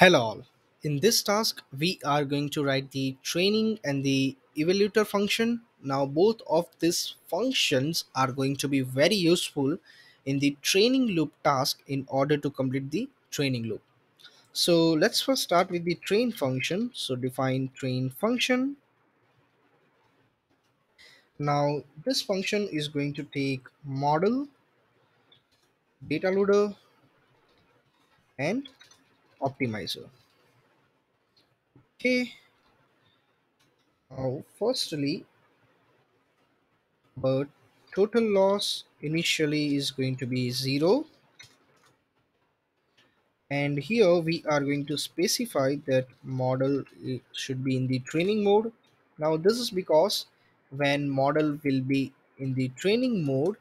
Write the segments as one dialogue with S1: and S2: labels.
S1: Hello all. In this task, we are going to write the training and the evaluator function. Now, both of these functions are going to be very useful in the training loop task in order to complete the training loop. So let's first start with the train function. So define train function. Now this function is going to take model, data loader and optimizer. Okay, now firstly but total loss initially is going to be zero. And here we are going to specify that model should be in the training mode. Now this is because when model will be in the training mode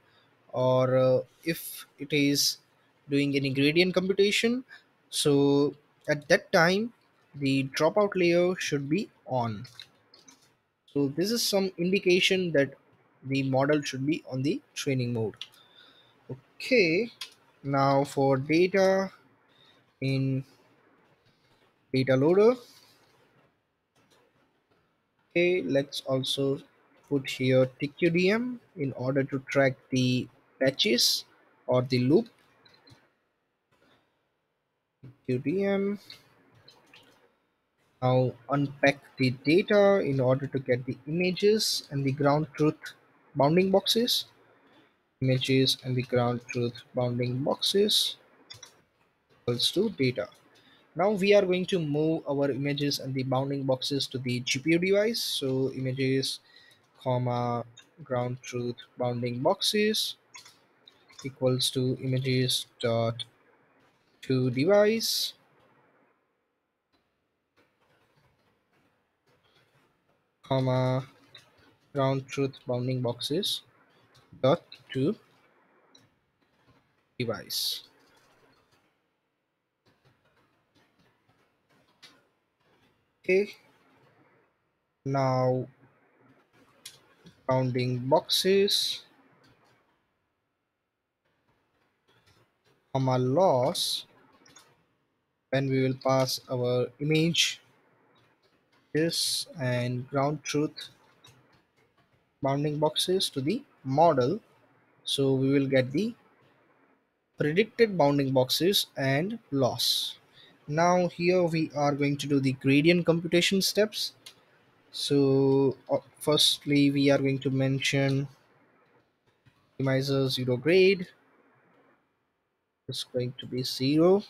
S1: or uh, if it is doing any gradient computation so at that time the dropout layer should be on. So this is some indication that the model should be on the training mode. Okay now for data in data loader. Okay let's also put here tqdm in order to track the patches or the loop tqdm now unpack the data in order to get the images and the ground truth bounding boxes. Images and the ground truth bounding boxes equals to data. Now we are going to move our images and the bounding boxes to the GPU device. So images comma ground truth bounding boxes equals to images dot to device. Comma ground truth bounding boxes. Dot to device. Okay. Now bounding boxes. Comma loss when we will pass our image this and ground truth bounding boxes to the model. So we will get the predicted bounding boxes and loss. Now here we are going to do the gradient computation steps. So uh, firstly we are going to mention optimizer zero grad. Is going to be zero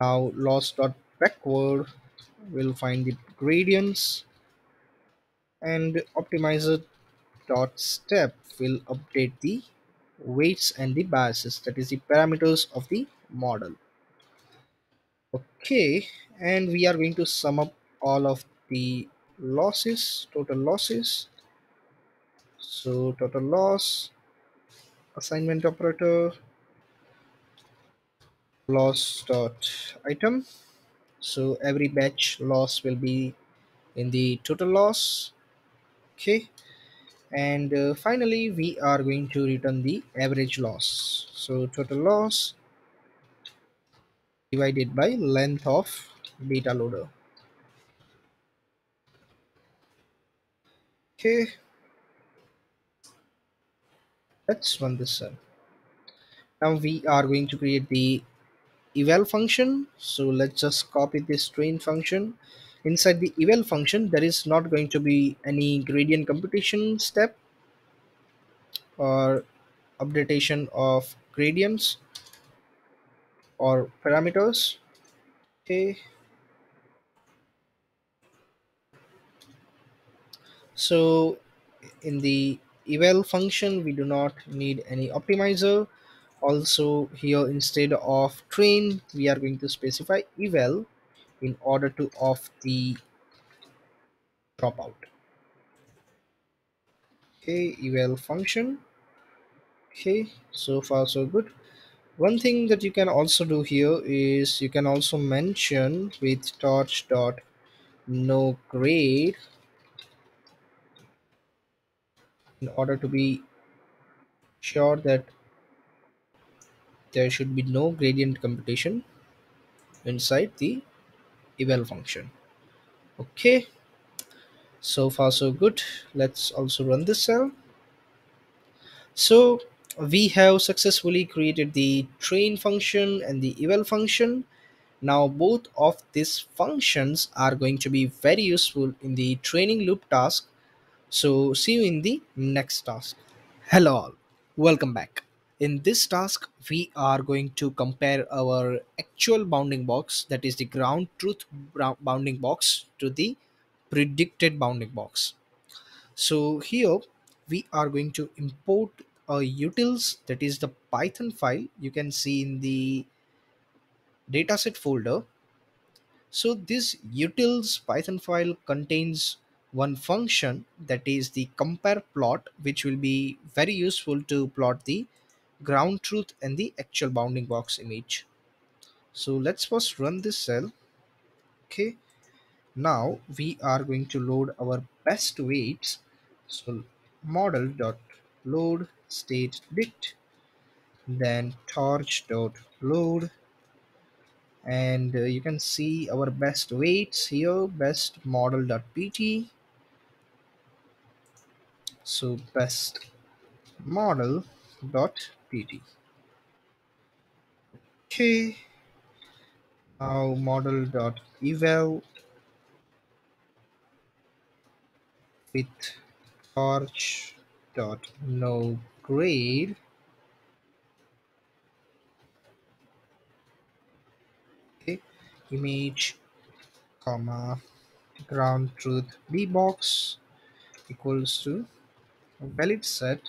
S1: now loss dot backward will find the gradients and optimizer dot step will update the weights and the biases. That is the parameters of the model. Okay and we are going to sum up all of the losses total losses. So total loss assignment operator loss dot item. So every batch loss will be in the total loss. Okay. And uh, finally we are going to return the average loss. So total loss divided by length of data loader. Okay. Let's run this cell now we are going to create the eval function. So let's just copy this train function. Inside the eval function there is not going to be any gradient computation step or updatation of gradients or parameters. Okay. So in the eval function we do not need any optimizer also here instead of train we are going to specify eval in order to off the dropout okay eval function. Okay so far so good. One thing that you can also do here is you can also mention with torch dot no grad in order to be sure that there should be no gradient computation inside the eval function. Okay. So far so good. Let's also run this cell. So we have successfully created the train function and the eval function. Now both of these functions are going to be very useful in the training loop task. So see you in the next task. Hello all. Welcome back in this task we are going to compare our actual bounding box that is the ground truth bounding box to the predicted bounding box. So here we are going to import a utils that is the python file. You can see in the dataset folder. So this utils python file contains one function that is the compare plot which will be very useful to plot the ground truth and the actual bounding box image. So let's first run this cell. Okay. Now we are going to load our best weights. So model dot load state dict then torch dot load. And uh, you can see our best weights here best model dot pt so best model dot pt okay. Now model dot eval with torch dot no grad okay. Image comma ground truth b box equals to valid set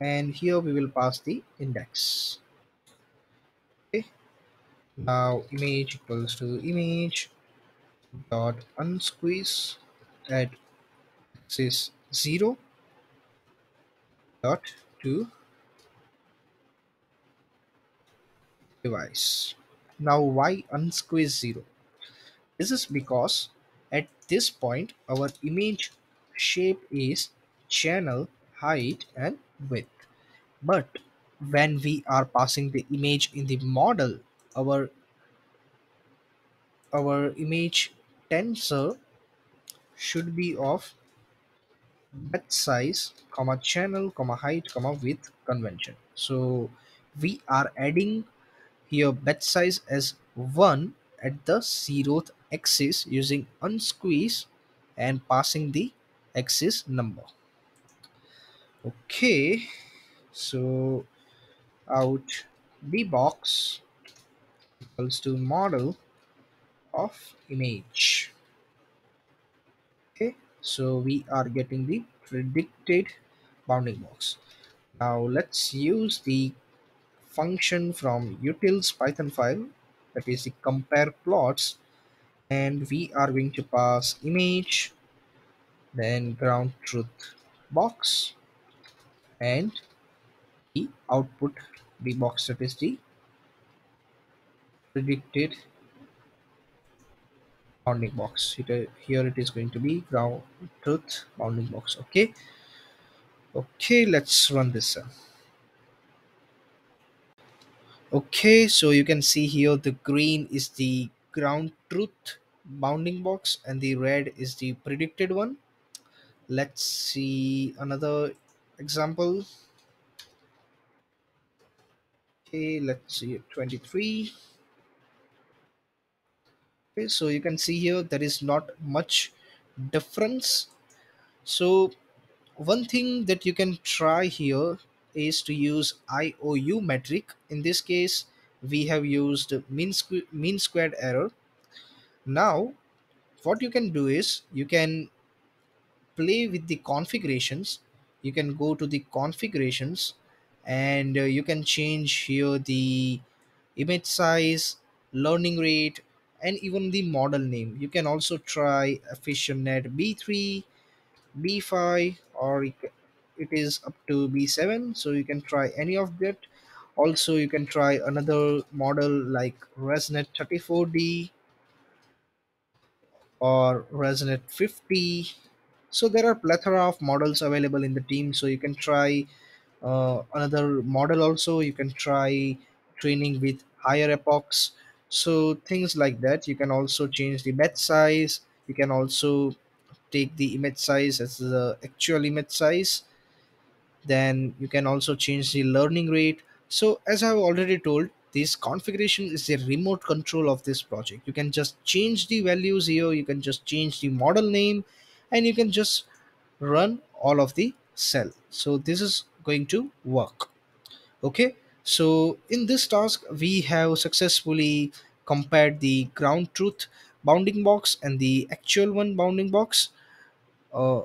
S1: and here we will pass the index. Okay. Now image equals to image dot unsqueeze at axis 0 dot to device. Now why unsqueeze 0 this is because at this point our image shape is channel height and width but when we are passing the image in the model our our image tensor should be of bed size comma channel comma height comma width convention. So we are adding here bed size as 1 at the zeroth axis using unsqueeze and passing the axis number okay so out b box equals to model of image. Okay so we are getting the predicted bounding box. Now let's use the function from utils python file that is the compare plots and we are going to pass image then ground truth box and the output the box that is the predicted bounding box. Uh, here it is going to be ground truth bounding box. Okay. Okay let's run this okay so you can see here the green is the ground truth bounding box and the red is the predicted one. Let's see another example. Okay let's see 23 okay so you can see here there is not much difference. So one thing that you can try here is to use IOU metric. In this case we have used mean, squ- mean squared error. Now what you can do is you can play with the configurations you can go to the configurations and uh, you can change here the image size learning rate and even the model name. You can also try efficientnet b3 b5 or it it is up to b7 so you can try any of that. Also you can try another model like resnet 34d or resnet 50 so there are plethora of models available in the timm. So you can try uh, another model also. You can try training with higher epochs. So things like that. You can also change the batch size. You can also take the image size as the actual image size. Then you can also change the learning rate. So as i've already told this configuration is a remote control of this project. You can just change the values here. You can just change the model name and you can just run all of the cell. So this is going to work. Okay? So in this task we have successfully compared the ground truth bounding box and the actual one bounding box. Uh,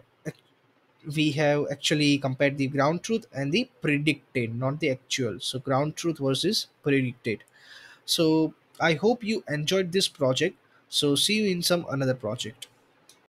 S1: we have actually compared the ground truth and the predicted not the actual. So ground truth versus predicted. So i hope you enjoyed this project. So see you in some another project